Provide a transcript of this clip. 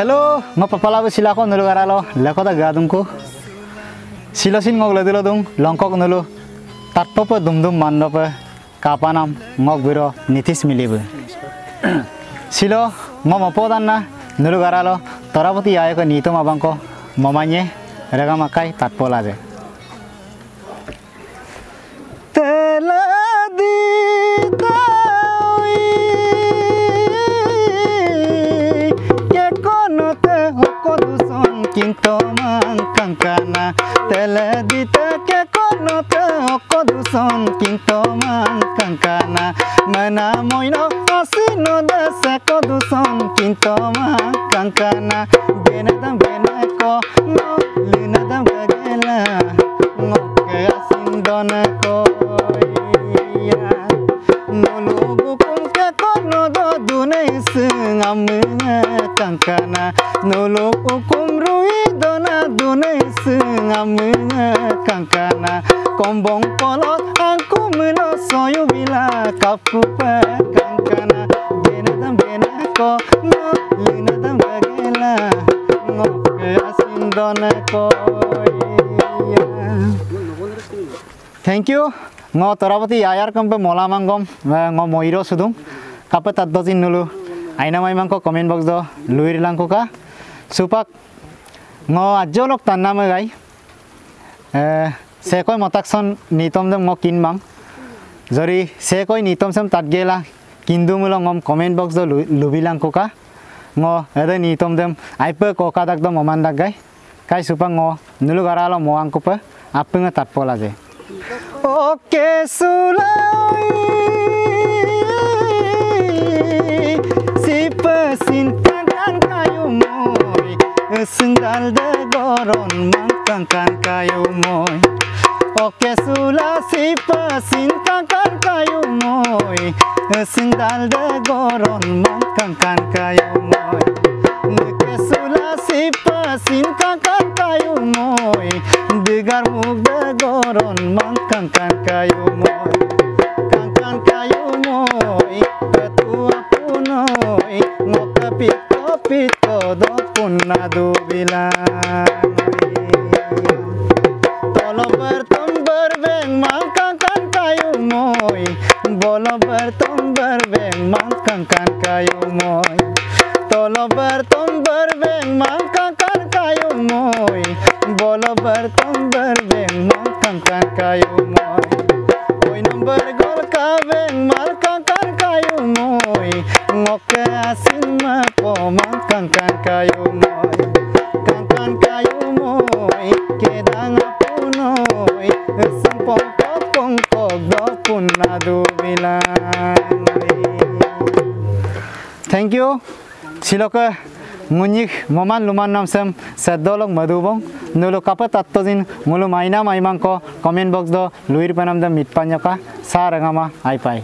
Hello মই পপালাব চিলাকো নিলোঁ গাৰালো লেখতে গা দুংকো চিলচিন মোক লৈদিলোঁ দুং লংকক নিলোঁ তাতপে দুম দুম মান্দপে কাপা নাম মোক বিৰ নীতিশ মিলিব চিল মই মপদান না নিলোঁ গাৰালো তৰাপতি আয়ক নিতম আবাংক মমানিয়ে ৰেগামাকাই তাতপলা যায় কাঙ্কানা তেলে দিতে কে কোনতে অক দূষণ কিন্তু মান কাঙ্কানা মেনা মইন আসি নদে সে কদূষণ কিন্তু মান কাঙ্কানা বেনাদাম বেনে ক লিনাদাম গেলা নকে আসিন দনে কইয়া নুলু বুকুম কে কোনদো দুনে সিং আমে কাঙ্কানা নুলু বুকুম রুই dona adonadunay sungamuna kangkana kombong polot angku mulo soyo bila kapku pa kankana. Bena ko no linadam gagela ngoke asindona ko iya. thank you. Ngo torabati ayar kompe molamangom ngo moiro sudung. kapet tadozin nulu. Aina maimangko comment box do luir langko ka. Supak. Gai se koi motakson nitom dem ngo kin mang jori se koi nitom sem tat gela kindu mulo ngom comment box do lubi langko ka ngo ede nitom dem aipe ko kadak do momandak gai kai supak ngo nulu garalo mo angko pe apeng tat pola je Oke sulai karon man kang kan kayo moy. Oke sula sipa sin kang kan kayo moy. Sindal de goron man kang kan kayo moy. Nike sula sipa sin kang kan kayo moy. Digar mug de goron man kang kan kayo moy. Kang kan kayo moy Petua punoy Ngoka pito pito do punna dubila Tolobar tombar beng mangkang kan kayu moy Tolobar tombar beng mangkang kan kayu moy Bolobar tombar beng mangkang kan kayu moy Oi nombar gol ka beng mangkang kan kayu moy Ngoke asin ma po mangkang kan kayu moy Kang kan kayu Thank you. Siloka ngunyik moman luman namsem sedolok madubong nulo kapa tattozin ngulu maina maimangko comment box do luir panam da mitpanyaka sarangama ai pai